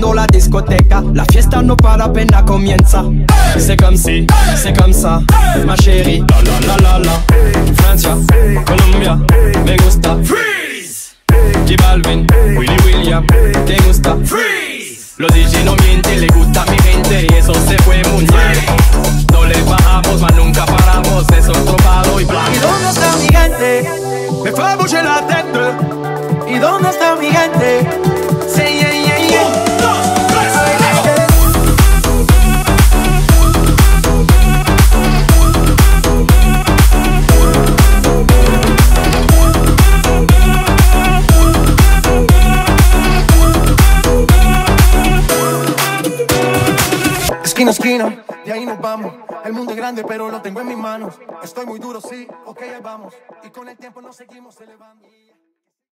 La discoteca. La fiesta no para, apenas comienza. C'est comme si, c'est comme ça. Ma chérie, la la la la la. Francia, Colombia, me gusta. Freeze J Balvin, Willy William, te gusta. Freeze Los DJ no mienten, le gusta mi gente Y eso se fue muy bien No le bajamos, mas nunca paramos Es otro palo y blanco ¿Y dónde está mi gente? Me fue la tête ¿Y dónde está mi gente? Esquina, esquina, de ahí nos vamos. El mundo es grande, pero lo tengo en mis manos. Estoy muy duro, sí, ok, ahí vamos. Y con el tiempo nos seguimos elevando.